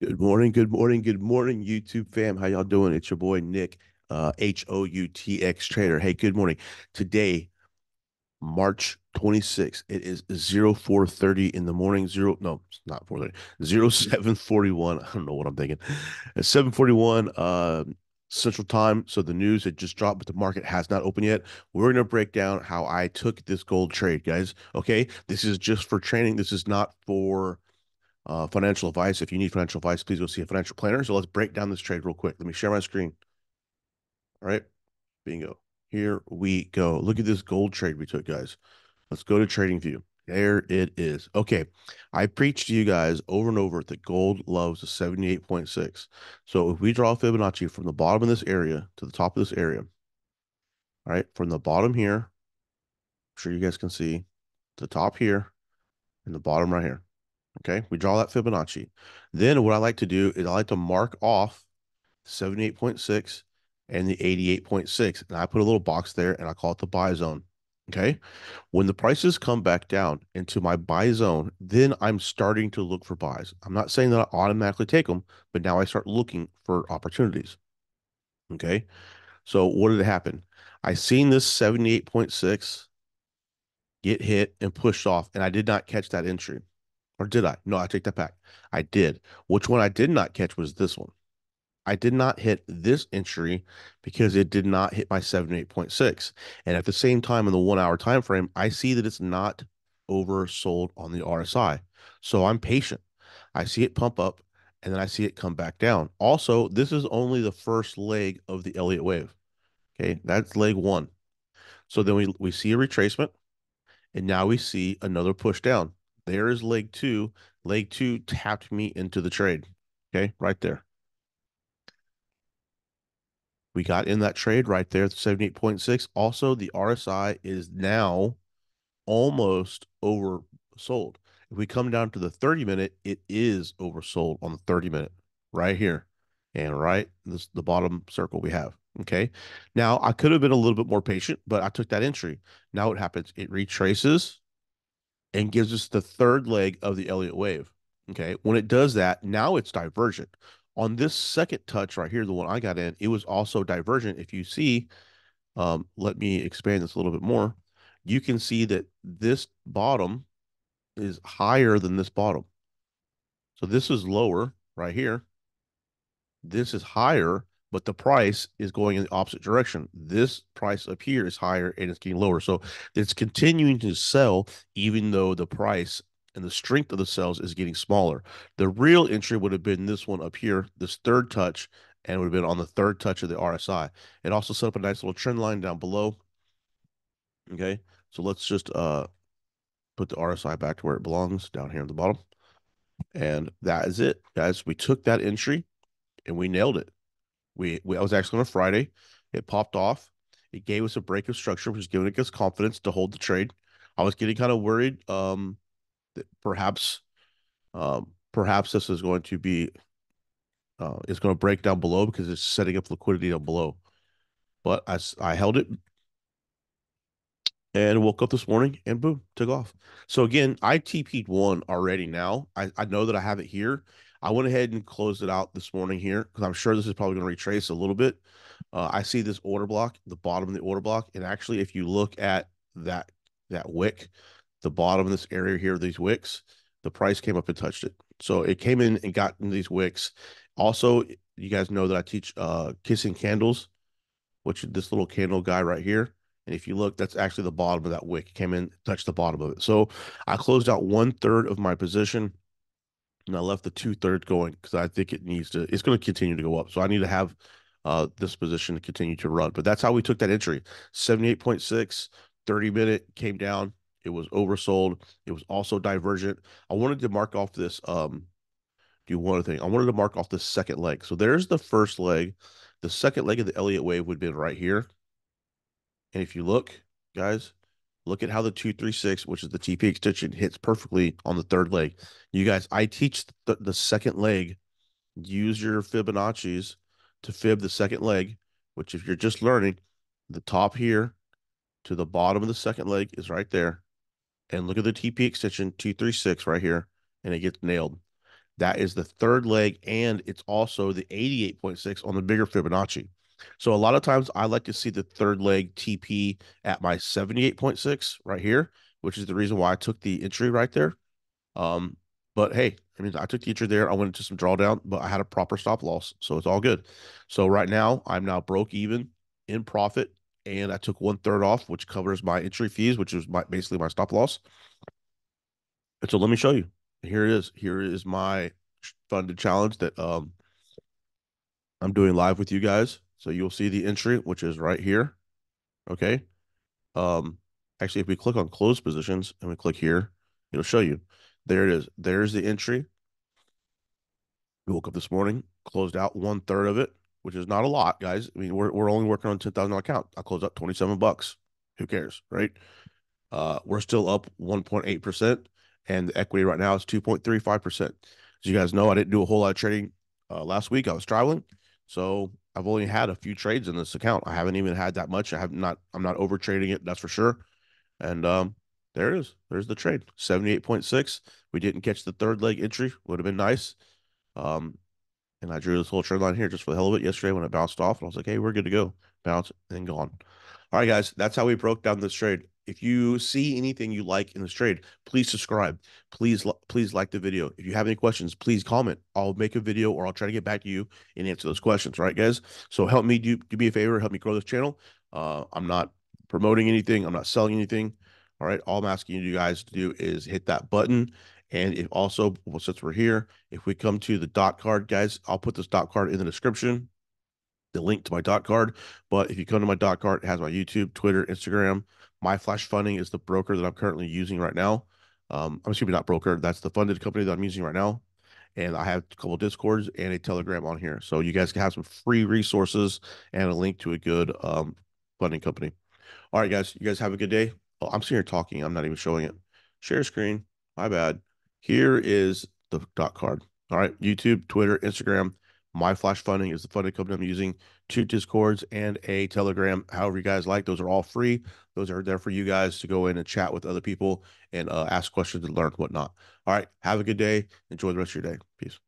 Good morning, good morning, good morning, YouTube fam. How y'all doing? It's your boy Nick, uh, H O U T X Trader. Hey, good morning. Today, March 26th, it is 0430 in the morning. Zero, no, it's not 430, 0741. I don't know what I'm thinking. It's 741 uh, Central Time. So the news had just dropped, but the market has not opened yet. We're going to break down how I took this gold trade, guys. Okay. This is just for training. This is not for uh, financial advice. If you need financial advice, please go see a financial planner. So let's break down this trade real quick. Let me share my screen. All right. Bingo. Here we go. Look at this gold trade we took, guys. Let's go to trading view. There it is. Okay. I preached to you guys over and over that gold loves a 78.6. So if we draw Fibonacci from the bottom of this area to the top of this area, all right, from the bottom here, I'm sure you guys can see the top here and the bottom right here. Okay, we draw that Fibonacci. Then what I like to do is I like to mark off 78.6 and the 88.6. And I put a little box there and I call it the buy zone. Okay. When the prices come back down into my buy zone, then I'm starting to look for buys. I'm not saying that I automatically take them, but now I start looking for opportunities. Okay. So what did happen? I seen this 78.6 get hit and pushed off, and I did not catch that entry. Or did I? No, I take that back. I did. Which one I did not catch was this one. I did not hit this entry because it did not hit my 78.6. And at the same time, in the one hour time frame, I see that it's not oversold on the RSI. So I'm patient. I see it pump up and then I see it come back down. Also, this is only the first leg of the Elliott wave. Okay, that's leg one. So then we, we see a retracement and now we see another push down. There is leg two. Leg two tapped me into the trade. Okay, right there. We got in that trade right there, 78.6. Also, the RSI is now almost oversold. If we come down to the 30 minute, it is oversold on the 30 minute right here and right this the bottom circle we have. Okay. Now I could have been a little bit more patient, but I took that entry. Now what happens? It retraces and gives us the third leg of the Elliott wave. Okay. When it does that, now it's divergent. On this second touch right here, the one I got in, it was also divergent. If you see, um, let me expand this a little bit more. You can see that this bottom is higher than this bottom. So this is lower right here. This is higher but the price is going in the opposite direction. This price up here is higher and it's getting lower. So it's continuing to sell, even though the price and the strength of the sells is getting smaller. The real entry would have been this one up here, this third touch, and would have been on the third touch of the RSI. It also set up a nice little trend line down below. Okay, so let's just uh put the RSI back to where it belongs down here at the bottom. And that is it, guys. We took that entry and we nailed it. We, we I was actually on a Friday. It popped off. It gave us a break of structure, which is giving us confidence to hold the trade. I was getting kind of worried um, that perhaps um, perhaps this is going to be uh, is going to break down below because it's setting up liquidity down below. But I, I held it and woke up this morning and boom, took off. So again, I TP'd one already now. I, I know that I have it here. I went ahead and closed it out this morning here because I'm sure this is probably going to retrace a little bit. Uh, I see this order block, the bottom of the order block, and actually, if you look at that that wick, the bottom of this area here, these wicks, the price came up and touched it. So it came in and got in these wicks. Also, you guys know that I teach uh, kissing candles, which this little candle guy right here. And if you look, that's actually the bottom of that wick. Came in, touched the bottom of it. So I closed out one third of my position and I left the two thirds going because I think it needs to. It's going to continue to go up, so I need to have uh, this position to continue to run. But that's how we took that entry. 78.6, 30 minute came down. It was oversold. It was also divergent. I wanted to mark off this. Um, do one thing. I wanted to mark off the second leg. So there's the first leg. The second leg of the Elliott wave would be right here. And if you look, guys, Look at how the 236, which is the TP extension, hits perfectly on the third leg. You guys, I teach the, the second leg. Use your Fibonacci's to fib the second leg, which if you're just learning, the top here to the bottom of the second leg is right there. And look at the TP extension 236 right here, and it gets nailed. That is the third leg, and it's also the 88.6 on the bigger Fibonacci. So a lot of times I like to see the third leg TP at my 78.6 right here, which is the reason why I took the entry right there. Um, but hey, I mean, I took the entry there. I went into some drawdown, but I had a proper stop loss, so it's all good. So right now I'm now broke even in profit, and I took one third off, which covers my entry fees, which is my basically my stop loss. And so let me show you. Here it is. Here is my funded challenge that um I'm doing live with you guys. So you'll see the entry, which is right here. Okay. Um, actually, if we click on close positions and we click here, it'll show you. There it is. There's the entry. We woke up this morning, closed out one third of it, which is not a lot, guys. I mean, we're, we're only working on ten thousand dollar account. I closed up 27 bucks. Who cares, right? Uh, we're still up 1.8%, and the equity right now is 2.35%. As you guys know, I didn't do a whole lot of trading uh, last week. I was traveling. So I've only had a few trades in this account. I haven't even had that much. I have not, I'm not over trading it. That's for sure. And, um, there it is. There's the trade. 78.6. We didn't catch the third leg entry. Would have been nice. Um, and I drew this whole trend line here just for the hell of it yesterday when it bounced off. And I was like, hey, we're good to go. Bounce and gone. All right, guys, that's how we broke down this trade. If you see anything you like in this trade, please subscribe. Please, please like the video. If you have any questions, please comment. I'll make a video or I'll try to get back to you and answer those questions. Right, guys? So help me do, do me a favor, help me grow this channel. Uh, I'm not promoting anything. I'm not selling anything. All right. All I'm asking you guys to do is hit that button. And if also, well, since we're here, if we come to the dot card, guys, I'll put this dot card in the description, the link to my dot card. But if you come to my dot card, it has my YouTube, Twitter, Instagram, my Flash Funding is the broker that I'm currently using right now. Um, I'm assuming not broker. That's the funded company that I'm using right now. And I have a couple discords and a telegram on here. So you guys can have some free resources and a link to a good um, funding company. All right, guys, you guys have a good day. Oh, I'm sitting here talking. I'm not even showing it. Share screen. My bad. Here is the dot card. All right. YouTube, Twitter, Instagram. My Flash Funding is the funding company I'm using. Two Discords and a Telegram. However, you guys like, those are all free. Those are there for you guys to go in and chat with other people and uh, ask questions and learn whatnot. All right. Have a good day. Enjoy the rest of your day. Peace.